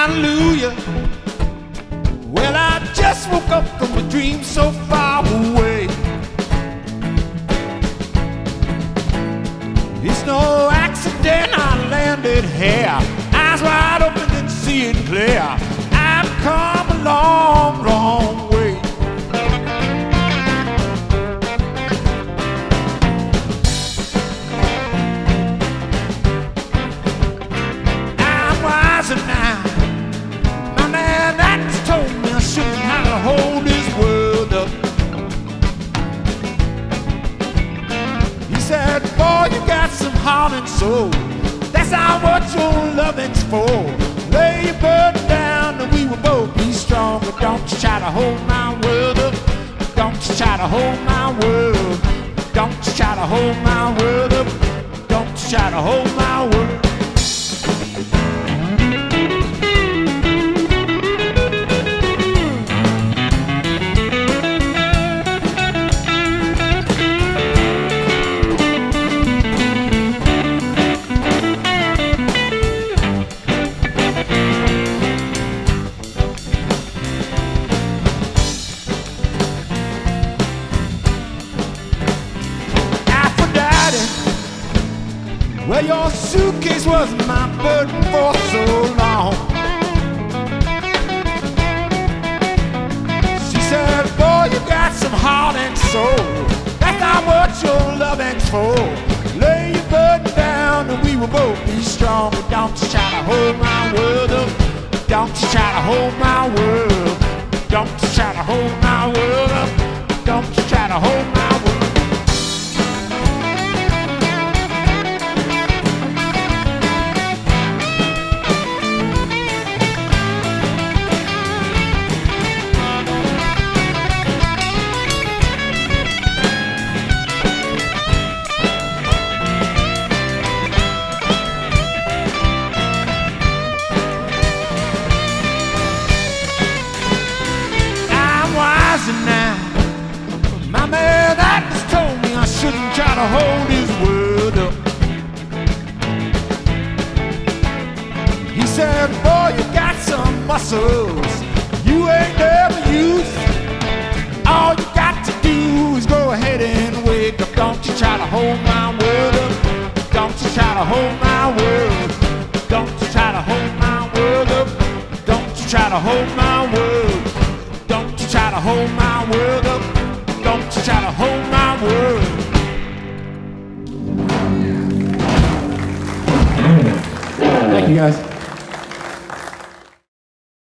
hallelujah. Well, I just woke up from a dream so far away. It's no accident I landed here. Eyes wide open and seeing clear. Said, Boy, you got some heart and soul. That's not what your loving's for. Lay your burden down and we will both be stronger. Don't you try to hold my world up. Don't you try to hold my world. Don't you try to hold my world up. Don't you try to hold my world. Well, your suitcase was my burden for so long. She said, Boy, you got some heart and soul. That's not what your loving's for. Lay your burden down and we will both be strong. But don't you try to hold my world up. Don't you try to hold my world. Don't you try to hold my world to hold his world up. He said, Boy, you got some muscles you ain't never used. All you got to do is go ahead and wake up. Don't you try to hold my world up. Don't you try to hold my world. Don't you try to hold my world up. Don't you try to hold my world. Don't you try to hold my world you guys.